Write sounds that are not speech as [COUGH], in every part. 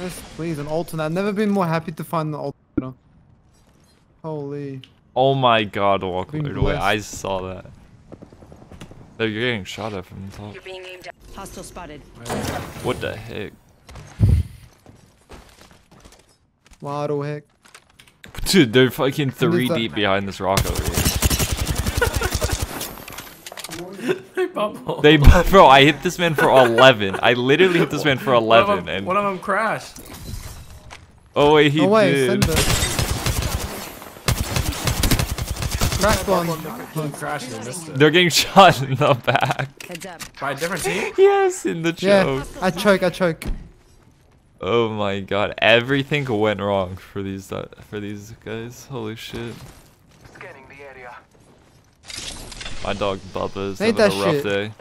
Yes, please, an alternate. I've never been more happy to find an alternate. Holy. Oh my god, Walker. Being Wait, blessed. I saw that. No, you're getting shot at from the top. You're being aimed at. Hostile spotted. What the heck? What the heck. Dude, they're fucking three deep behind this rock over here. Bubble. They, bro, I hit this man for 11. I literally hit this man for One of 11. them, And one of them crashed. oh wait, he No way, did. send it. One. He crashed and missed it. They're getting shot in the back. Heads up. By a different team? Yes, in the Yeah, choke. I choke, I choke. Oh my god, everything went wrong for these uh, for these guys. Holy shit. Scanning the area. My dog Bubba's Ain't having a rough shit. day.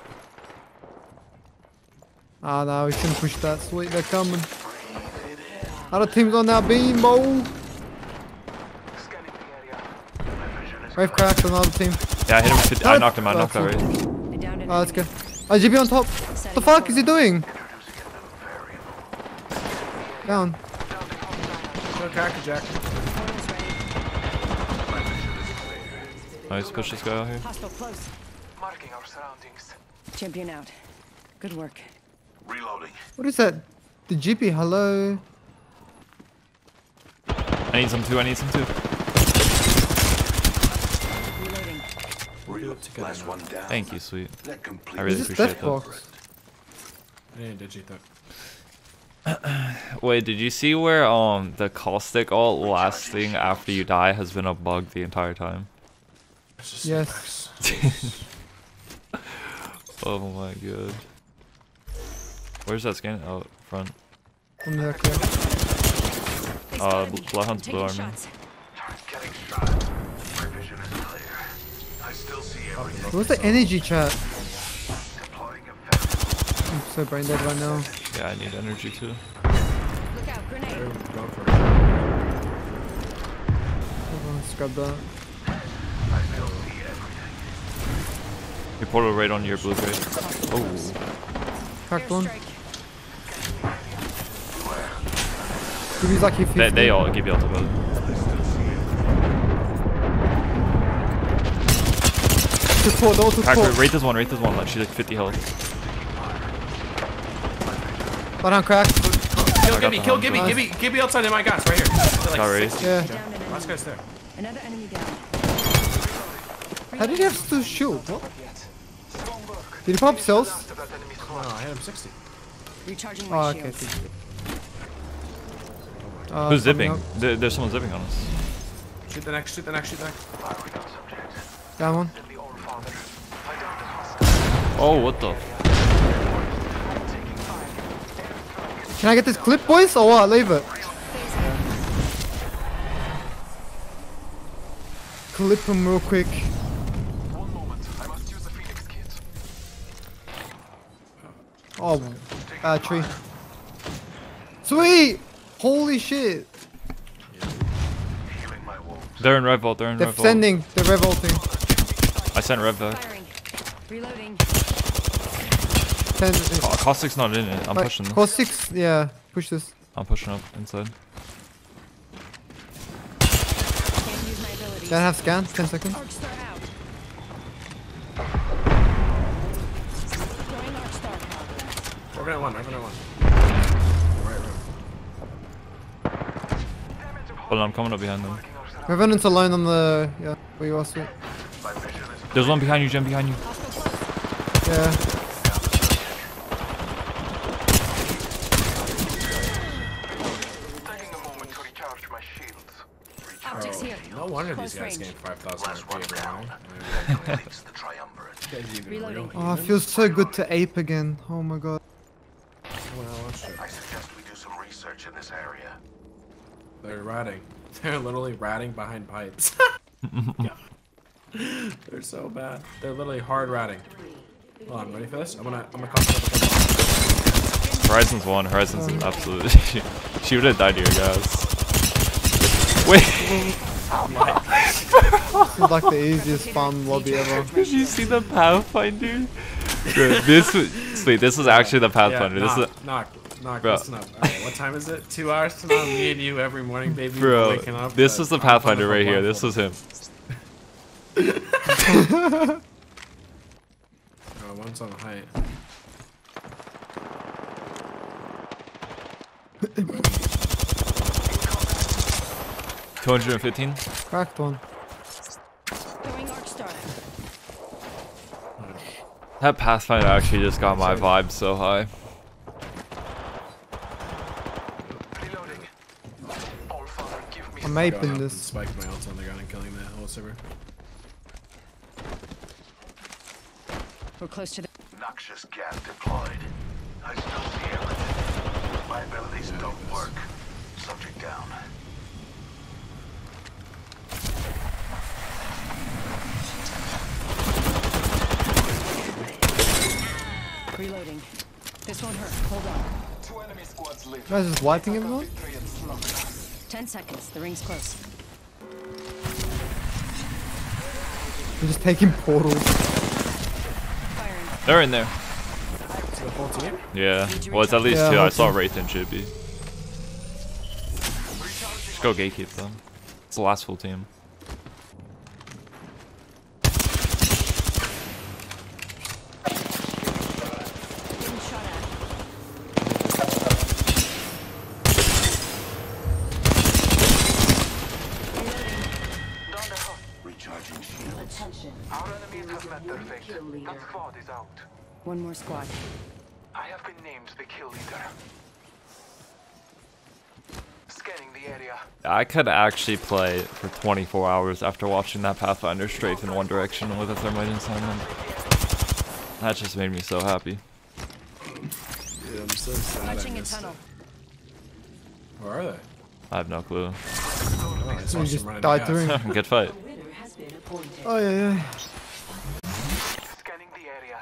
Ah, no, we shouldn't push that. Sweet, they're coming. Other team's on that beam, bo. Scanning the area. Wave cracked another team. Yeah, I hit him. with 50 I knocked him. I knocked That's out right. I downed an Oh, that's enemy. good. Oh, GB on top. What the fuck is he doing? Down. Go cracker jack. Nice, push this guy out here. Hostile close. Marking our surroundings. Champion out. Good work. Reloading. What is that? The GP, hello? I need some too. I need some too. Reloading. Reload together. Last one down. Thank you, sweet. That. I really Is this appreciate death that. box? I didn't digit that. [CLEARS THROAT] Wait, did you see where um the caustic ult lasting after you die has been a bug the entire time? It's just Yes. [LAUGHS] Oh my god. Where's that scan? Out front. On the okay. They Uh, spotted. Bloodhound's Taking blue armor. Getting shot. My vision is clear. I still see everything. What's the energy chat? Deploying a fence. I'm so brain dead right now. Yeah, I need energy too. Look out, grenade. They're for it. Hold on, let's grab that. I still see everything. You portal right on your blue grade. Oh, Cracked one. Airstrike. GB's lucky 50. they, they all give you ultimate. Took four, they all took Crack, four. Wraith this one, Wraith this one. Like she's like 50 health. Bloodhound cracked. Kill I got Gibby, the kill hound. Gibby, Nice. Gibby, Gibby outside of my guys, right here. Like Sorry. Yeah. Downed an enemy. Last guy's there. Another enemy down. How did he have two shield? What? Did he pop cells? After that enemy No, squad. I hit him 60. Recharging my Oh, okay. shields. Uh, Who's zipping? There, there's someone zipping on us. Shoot the next, shoot the next, shoot the next. Firing on subject. Down one. And the old father. I downed the hostile. Oh, what the? Can I get this clip, boys? Or what? Leave it. Clip him real quick. Uh, tree. Sweet! Holy shit! Healing my wounds. They're in red vault. They're in They're red vault. sending. They're revolting. I sent red back. Firing. Reloading. Ten. Oh, caustic's not in it. I'm Like, pushing. Call six. Yeah, push this. I'm pushing up inside. Can't use my. Can I have scan? Ten seconds. We're gonna one, we're gonna one. Right, right. Hold on, I'm coming up behind them. Marking our surroundings. Revenant's alone on the. Yeah, where you are, sweet. My vision is There's one behind you, Jen, behind you. Yeah. taking a moment to recharge my shields. Optics here. Oh, no wonder these guys range. gained 5,000 Last RP every round. Completes [LAUGHS] the triumvirate. You guys even Reloading. real Oh, it feels so good to ape again. Oh my god. Well, shit. I suggest we do some research in this area. They're ratting. [LAUGHS] They're literally ratting behind pipes. God. [LAUGHS] [LAUGHS] They're so bad. They're literally hard ratting. Hold on, ready for this? I'm gonna, I'm gonna call Horizon's one. Horizon's absolute. she she would have died here, guys. Wait, This is like the easiest farm lobby ever. did you see the Pathfinder? Bro, this was sweet. This was actually the Yeah, Pathfinder. this knock, is knock. Knock, Bro. listen up. Alright, what time is it? Two hours to now. Me and you every morning, baby. Bro, waking up. this is the Pathfinder right here. This is him. [LAUGHS] Oh, one's on height. Two hundred and fifteen. Cracked one. Throwing arc star. That Pathfinder actually just got my vibe so high. Reloading. All father, give me I'm aping this. Spike my ult on the gun and killing the whole server. We're close to the. noxious gas deployed. I still see everything. My abilities don't work. Subject down. Reloading. This won't hurt. Hold on. Two enemy squads live. You guys just wiping everyone? Three and slumber. Ten seconds. The ring's close. You're just taking portals. They're in there. To the full team? Yeah. Well, it's at least Yeah, two. I saw so. Wraith and Chippy. Just go gatekeep them. It's the last full team. Getting shot at. Down the hall. Recharging shield. Attention. Our enemies their fate. That squad is out. One more squad. I have been named the kill leader. Scanning the area. I could actually play for 24 hours after watching that Pathfinder strafe in one direction with a thermite assignment. That just made me so happy. Dude, I'm so sad. I Punching a tunnel. it. Where are they? I have no clue. Oh, I just You watched just them running died gas. through. [LAUGHS] Good fight. Winner has been appointed. Oh yeah, yeah. Scanning the area.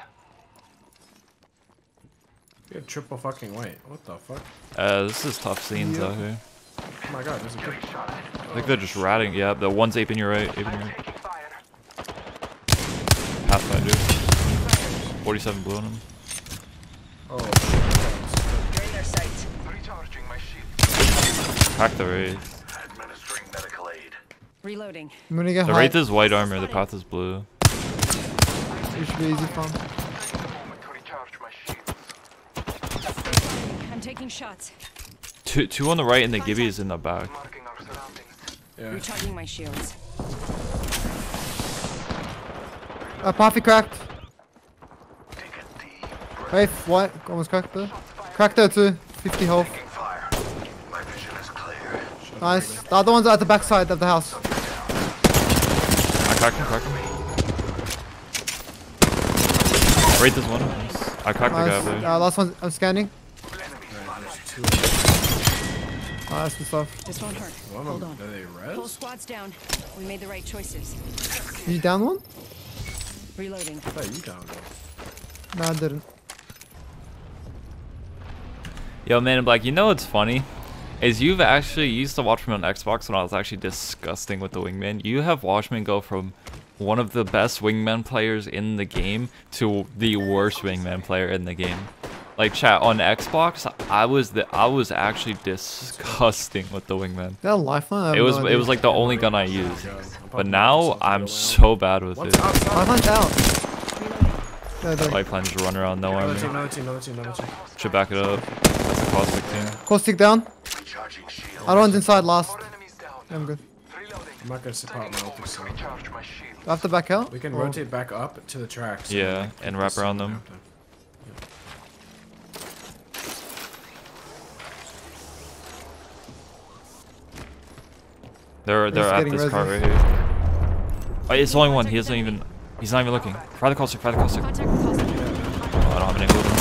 You have triple fucking weight. What the fuck? Uh, this is tough scenes Yeah. out here. Oh my god, there's a good Shot. I think they're just ratting. Yeah, the one's aping your right, aping your right. Taking fire. Pathfinder. 47 blue on him. Oh, Radar sight. Recharging my shield. Crack the Wraith. Administering medical aid. Reloading. I'm gonna get The high. Wraith is white armor, the path is blue. It should be easy farm. Take a moment to recharge my shields. I'm taking shots. Two, two on the right and the Gibby is in the back. Marking our surroundings. yeah. Recharging my shields. Uh, Puffy cracked. Take a deep breath. Wraith, white, almost cracked there. Cracked there too. 50 health. Fire. My vision is clear. Nice. The other one's at the back side of the house. I cracked him, cracked him. Wraith this one. Nice. I cracked the guy over there. Uh, last one, I'm scanning. Nice good stuff. This won't hurt. One Hold of on. are they Whole squad's down. We made the right choices. Did you down one? Reloading. I thought you down one. No, I didn't. Yo, man in black, you know what's funny? Is you've actually you used to watch me on Xbox when I was actually disgusting with the wingman. You have watched me go from one of the best wingman players in the game to the worst wingman player in the game. Like chat on Xbox, I was the I was actually disgusting with the wingman. That a lifeline? It was no it was like the only gun I used. But now I'm so bad with One's it. outside. Lifeline's out. Reloading. There, there. Pipeline run around, no Another team, another team, another team, another team. Should back it up. That's a caustic team. Caustic down. Recharging shield. Other inside last. More. I'm good. I'm not gonna support Taking my a ult so. to recharge my shield. Do I have to back out? We can Or- rotate back up to the tracks. Yeah, and wrap around them. after. They're they're at getting this car right here. Oh, it's only one. He doesn't even. He's not even looking. Fry the caustic. Fry the caustic. Oh, Contact with Caustic. I don't have an angle. with him.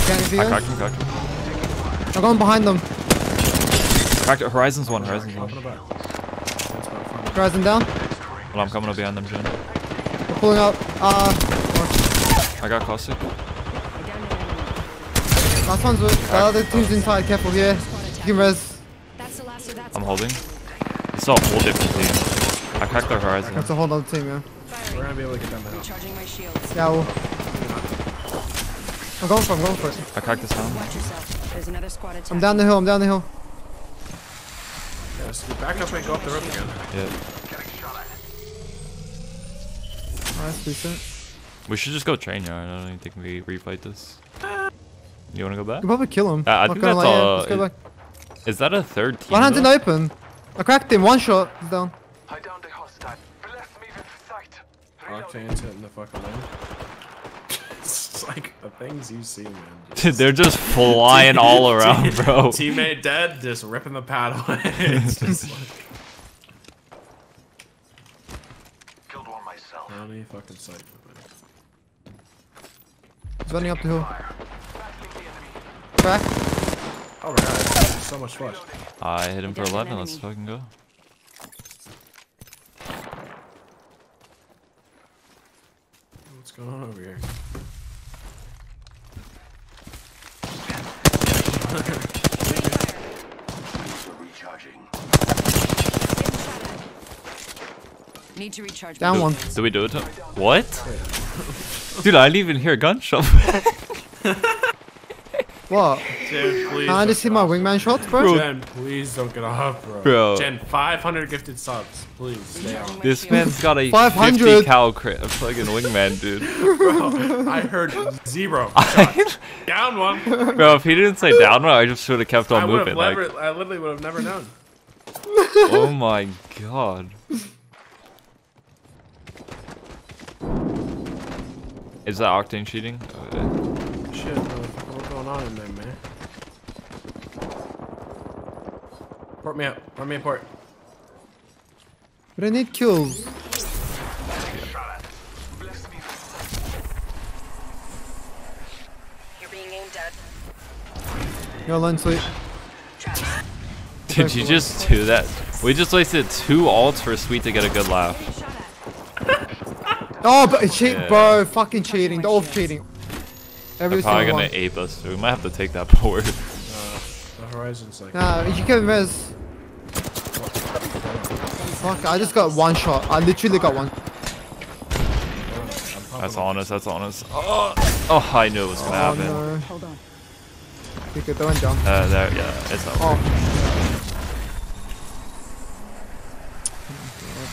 Scanning for you I cracked him. Cracked him. I'm going behind them. Cracked it. Horizon's one. Horizon's one. Open it back. That's about fine. Horizon down. Hold on, I'm coming up behind them, Jen. We're pulling up. Uh, I got caustic. I downed an enemy. last one's with the other team's inside. Careful here. You can res. That's the last of that I'm holding. It's all whole different team. I cracked their horizon. That's a whole other team, yeah. We're gonna be able to get them out. Recharging my shields. Yeah, well. I'm going for it. I'm going for it. I cracked this down. Watch yourself. There's another squad attack. I'm down the hill. I'm down the hill. Yeah, so back up and go up the roof again. Yeah. Nice, decent. We should just go train yard. I don't even think we refight this. You wanna go back? You probably kill him. Uh, I Not think gonna that's lie, all- Let's go it- back. Is that a third team? One hand's in though? open. I cracked him. One shot. He's down. I downed a hostile. Bless me with sight. Octane's hitting the fucking lane. [LAUGHS] it's like the things you see, man. [LAUGHS] Dude, they're just [LAUGHS] flying all around, bro. Teammate dead, just ripping the pad away. it's just like, Killed one myself. how many fucking sight? He's running up the hill. Crack. Oh my god, so much flush. I hit him for 11. Let's fucking go. What's going on over here? Recharging. [LAUGHS] Need to recharge. Down my one. Did we do it? What? Dude, I didn't even hear a gunshot. [LAUGHS] [LAUGHS] What? Jen, please. Can I just see my wingman shots, bro? Jen, please don't get off, bro. Bro. Jen, 500 gifted subs. Please stay on. this man's got a 500. 50 cal crit, a fucking wingman, dude. [LAUGHS] Bro, I heard zero. [LAUGHS] Down one. Bro, if he didn't say down one, I just should have kept I on would have moving. never, Like, I literally would have never known. oh my god. Is that Octane cheating? Shit, motherfucker, what's going on in there, man? Port me up. Port me a port. But I need kills. You're being aimed at. Yo, line sweet. Did you just do that? We just wasted two alts for Sweet to get a good laugh. [LAUGHS] Oh, but it's cheat, Yeah. bro. Fucking cheating. The off cheating. Every They're probably gonna one. ape us, so we might have to take that board. [LAUGHS] The horizon's like. Nah, you can res. Fuck, I just got one shot. I literally got one. That's honest, that's honest. Oh, oh I knew it was gonna Oh happen. no. Hold on. Okay, they went down. Uh, there, yeah, it's over. Oh.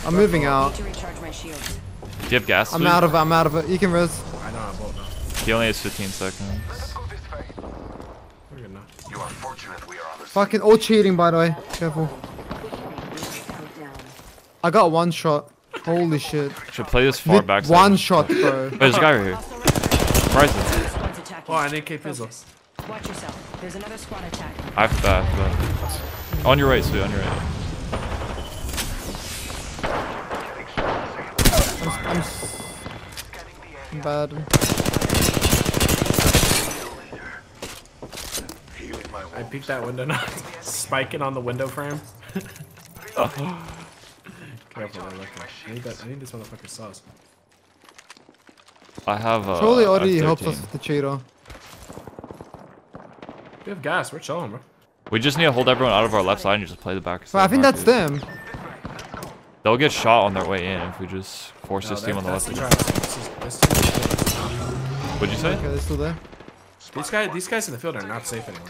I'm moving out. to recharge my shields. Do you have gas? I'm Sweet? out of it. I'm out of it. You can res. I know I bolt now. He only has 15 seconds. Go this way. We're good now. You are fortunate we are on the Fucking all cheating, by the way. Careful. I got one shot. Holy shit. Should play this far Lit- back. one side. shot, bro. Wait, there's a guy right here. Horizon. Squad's. Oh, I need K Fizzle. Watch yourself. There's another squad attack. I have that. that. On your right, Sweet, on your right. I'm, s- I'm bad. healing my I peeked that window now. [LAUGHS] Spiking on the window frame. [LAUGHS] Careful, they're looking. I need, that, I need this motherfucker's sauce. I have uh, Surely I already helps us with the cheater. We have gas. We're chilling, bro. We just need to hold everyone out of our left side and just play the back But I think that's market. them. They'll get shot on their way in if we just force No, this team on the left. the trap. This is- this is- What'd you say? Okay, they're still there. These guys, these guys in the field are not safe anymore.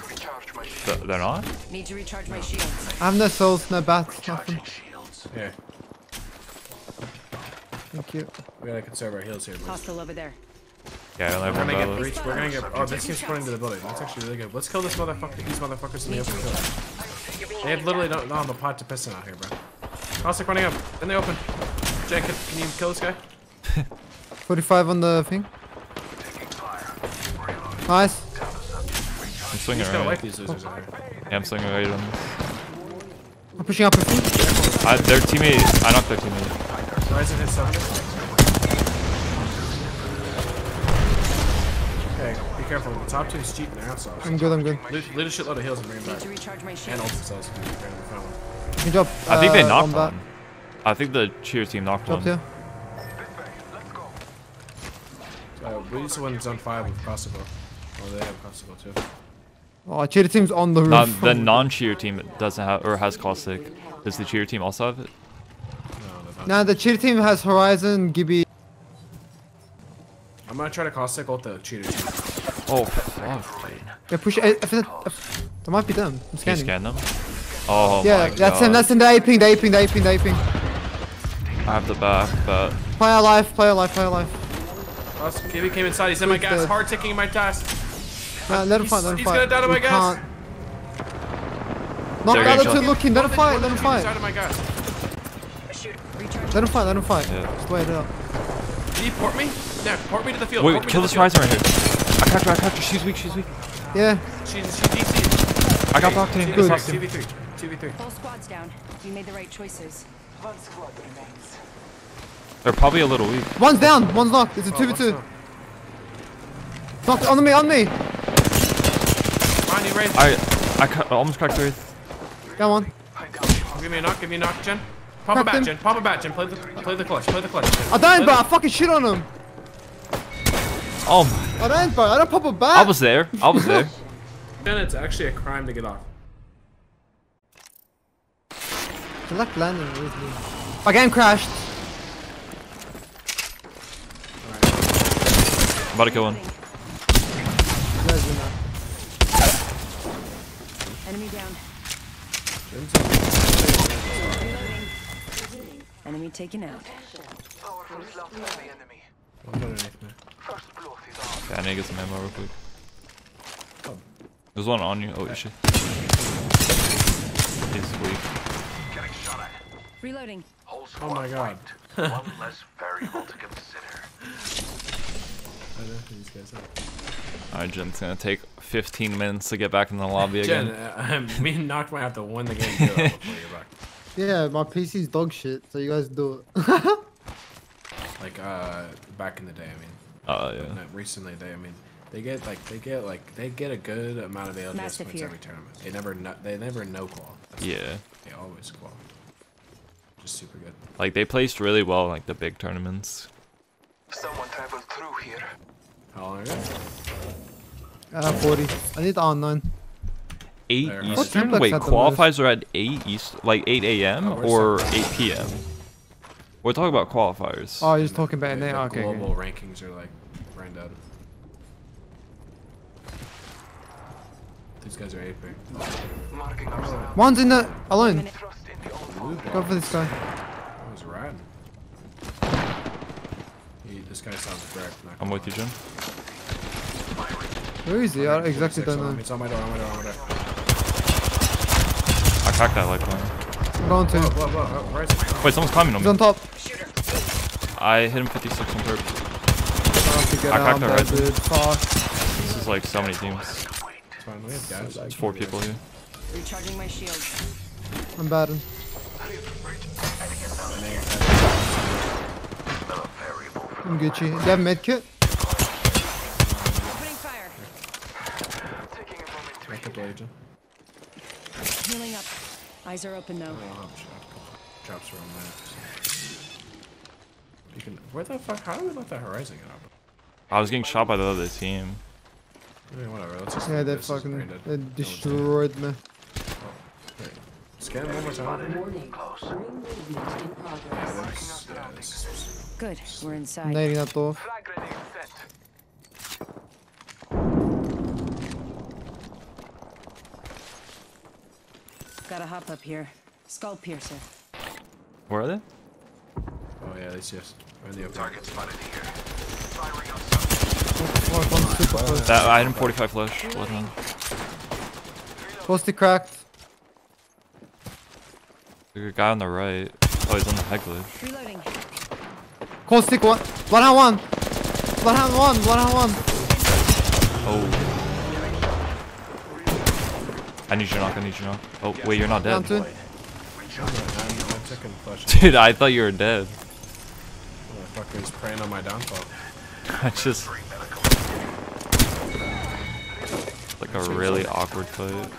Recharged Th- They're not? Need to recharge my shields. I have no souls, no bats, nothing. charging shields. Here, Thank you. we gotta conserve our heals here. Bro. Hostile over there. Yeah, I only We're have one gonna get battle. breach. We're gonna get. Oh, this team's running to the building. That's actually really good. Let's kill this motherfucker. These motherfuckers in the open. Kill. They have literally don't, don't have a pot to piston out here, bro. Caustic running up in the open. Jen, can, can you kill this guy? [LAUGHS] 45 on the thing. Nice. I'm swinging He's gonna wipe right. these losers out. Yeah, I'm swinging right on this. I'm pushing up a thing. I, their teammate, I knocked their teammate. Horizon hit 70. Okay, be careful. The top two is cheating their ass off. I'm good, I'm good. Loot, loot a shitload of heals and bring them Need back. to recharge my And shields. ult themselves. if you can find one. Good job. I think they uh, knocked one. I think the cheer team knocked Dropped one. here. Uh, we used to win zone 5 with Kosovo. Oh, they have Kosovo too. Oh, cheater team's on the roof. Um, the non-cheer team doesn't have, or has caustic. Does the cheer team also have it? No, they're not. Nah, the cheater team has Horizon, Gibby. I'm gonna try to caustic ult the cheater team. Oh, fuck, dude. Yeah, push it. If it, if, that might be them. I'm Can you scan them? Oh yeah, my that's God. him. That's him. They're aping. They're aping. They're aping. They're aping. I have the back, but Play alive. Play alive. Play alive. Oh, Gibby came inside. He's in my gas. Hard ticking in my task. Uh, nah, let him fight. Let him he's fight. gonna die to my gas. can't- Knock They're the other two looking. Let him fight. Let him fight. of my gas. Recharge. Let him fight. Let him fight. Yeah. Just wait it up. Did he port me? Yeah, port me to the field. wait, port kill this the right here. I cracked her, I cracked her. She's weak, she's weak. Yeah. She's, she's DC. I got blocked in. Good. 2v3. 2v3. Whole squad's down. You made the right choices. One squad remains. They're probably a little weak. One's down. One's knocked. It's a oh, two v what's two. up? Knocked on me. On me. Ronnie, raise. I I cu- almost cracked her. Got one. Give me a knock. Give me a knock, Jen. Pop a Cracked bat, him. Jen. Pop a bat, Jen. Play the, play the clutch. Play the clutch. Jen. I don't, but I fucking shit on him. Oh my. I don't, bro. I don't pop a bat. I was there. I was there. [LAUGHS] Jen, it's actually a crime to get off. I like landing. Really. My game crashed. I'm about to kill one. Enemy down. Enemy taken out. Powerful slaughter of the enemy. One's underneath me. First blood is on. Yeah, I need to get some ammo real quick. There's one on you. Oh shit. He's weak. Getting shot at. Reloading. Oh my god. wiped. One less variable to consider. [LAUGHS] I know who these guys are. Alright, Jen's gonna take 15 minutes to get back in the lobby Jen, again. uh, [LAUGHS] me and Knock might have to win the game too, before you're back. Yeah, my PC's dog shit. So you guys do it. [LAUGHS] Like uh, back in the day, I mean. Oh yeah. Not recently, they I mean, they get like they get like they get a good amount of ALGS Massive points here. every tournament. They never no, they never no qual. That's- Yeah. They always qual. Just super good. Like they placed really well in, like the big tournaments. Someone traveled through here. How long ago? uh, 40. I need R9. 8 There. Eastern? What's Wait, at qualifiers are at 8 East, like 8 a.m. Oh, where's or 8 p.m. We're talking about qualifiers. Oh, you're just talking about The- it now? Okay. global okay. rankings are like ran down. These guys are aping. Marking our surroundings. One's in the alone. Trust in the old Go for this guy. That was rad. He, this guy sounds direct. not I'm gonna with you, lie. Jen. Where is he? I exactly 46 don't know. It's on my door, on my door, on my door. I cracked that like one. I'm going Whoa, to. whoa, whoa, right. Wait, someone's climbing on He's on top. I hit him 56 on purpose. I have to get I cracked there, that right dude. Fuck. This is like so many teams. It's fine, we have guys. There's four people here. Recharging my shields. I'm batting. I'm Gucci. Do you have a med kit? Opening fire. taking a moment to Back up. Healing up. Eyes are open though. I don't have a shot. Drops around that. You can. Where the fuck? How do we let that horizon get up? I was getting shot by the other team. I mean, whatever. Let's just. Yeah, leave they fucking they destroyed me. in. Scan one more time. close. Yeah, that's- yeah, this is- Good. We're inside. nading that door. Flag grenade set. Gotta hop up here. Skull piercer. Where are they? Oh yeah, they see us. We're in the open. Target spotted here. Firing on something. Fuck, close. That I hit him 45 flush. What the hell? Posty cracked. There's a guy on the right. Oh, he's on the head glitch. Reloading. Caustic one. Bloodhound one. Bloodhound one. Bloodhound one. Oh. I need you to knock, I need you to knock. Oh, wait, you're not Down dead. two. I'm, I'm taking flush. Dude, I thought you were dead. Motherfucker's preying on my downfall. [LAUGHS] I just... Like a really awkward fight.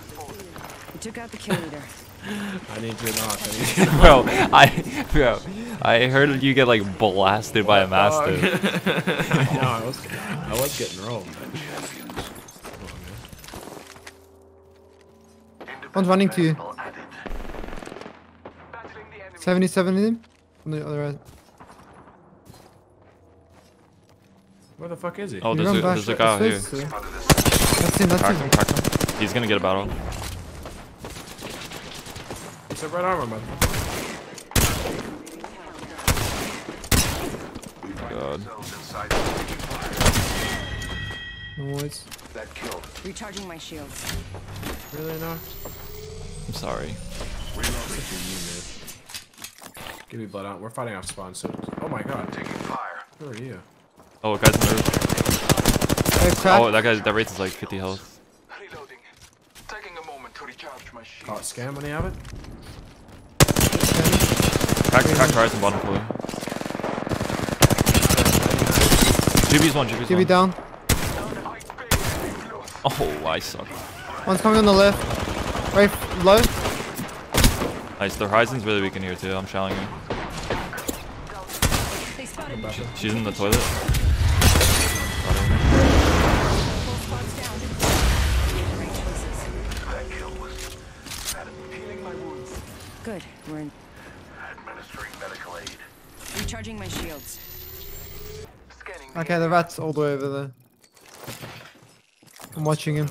Took out the kill leader. I need you to knock. I need you to bro, I... Bro, I heard you get like blasted by a mastiff. [LAUGHS] no, I was, I was getting rolled. One's running to you. Variable added. Battling the enemy. 77 in him. On the other end. Where the fuck is he? Oh, there's a, there's a guy here. it's supposed to. That's him, that's Crack him. him, crack him. He's gonna get a battle. It's a red armor, motherfucker. God. Cells inside taking fire. Noise. That killed. Recharging my shields. Really no? I'm sorry. Give me blood out. We're fighting off spawn soon. Oh my god. Taking fire. Who are you? Oh, guy's on the roof. Oh, that guy, that Wraith's is like 50 health. Reloading. Taking a moment to recharge my shield. Call it scam when you have it? Crack, crack horizon bottom floor. GB's one, me one. down. Oh, I suck. One's coming on the left. Right low. Nice, the horizon's really weak in here too. I'm showering you. They spotted me. She, she's in the toilet. Recharging my shields. Scanning. Okay, the rat's all the way over there. I'm watching him.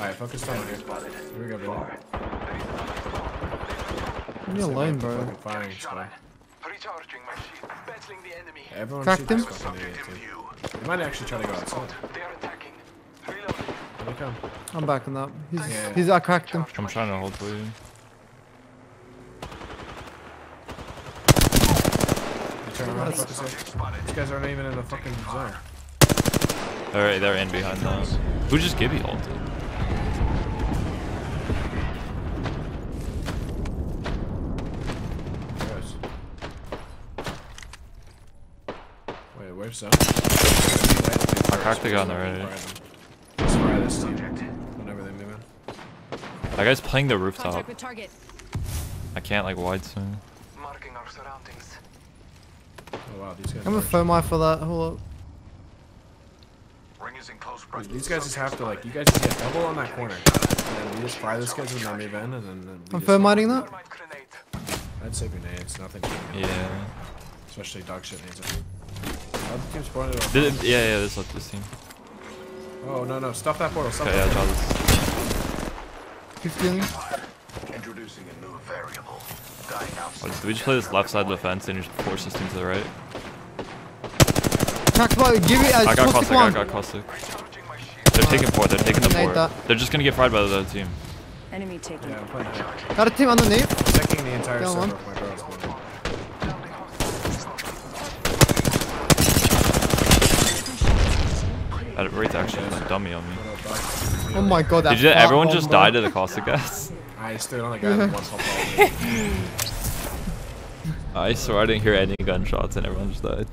Alright, focus down here. Here we go, baby. Leave me alone, bro. Fucking firing squad. Recharging my shield. Battling the enemy. Everyone Cracked shoots him. this fucking Subject idiot, in dude. view. They might actually try to go outside. They are attacking. Reloading. Here they come. I'm backing up. He's, Yeah. he's, I cracked him. I'm trying to hold for you. Turn around, focus here. Spotted. These guys aren't even in the fucking zone. Alright, they're in behind now. Who just Gibby ulted? Yes. Wait, where's zone? I cracked the guy on the right. Let's fire this team. Whenever they move in. That guy's playing the rooftop. Contact with target. I can't like wide swing. Marking our surroundings. Oh wow, these guys. I'm a are- foam for that. Hold up. Ring is in close Dude. These guys just have to like, you guys just get double on that corner, and then we just fire this guys when they move in, and then. then we I'm just- foam mining that. Thermite. I'd say grenades, nothing. Yeah. Especially dog shit needs it. Other team's spawning it Did it, yeah, yeah, this left this team. Oh no no, stuff that portal. Stuff Okay, that yeah, portal. draw 15. Introducing a new variable. Dying. Oh, did we just play this left side of the fence and just force this team to the right? Crack blow. Give it. I Uh, got caustic caustic, I got caustic. Recharging my shield. They're taking four, they're taking the Grenade four. They're just gonna get fried by the other team. Enemy taking. Yeah, I'm playing that. Got a team underneath. Checking the entire Go server on. with my girls. man. That Wraith actually is a dummy on me. What up, dog? Oh my god. That Did you, everyone just died to the caustic gas? I stood on the guy that once I swear I didn't hear any gunshots and everyone just died.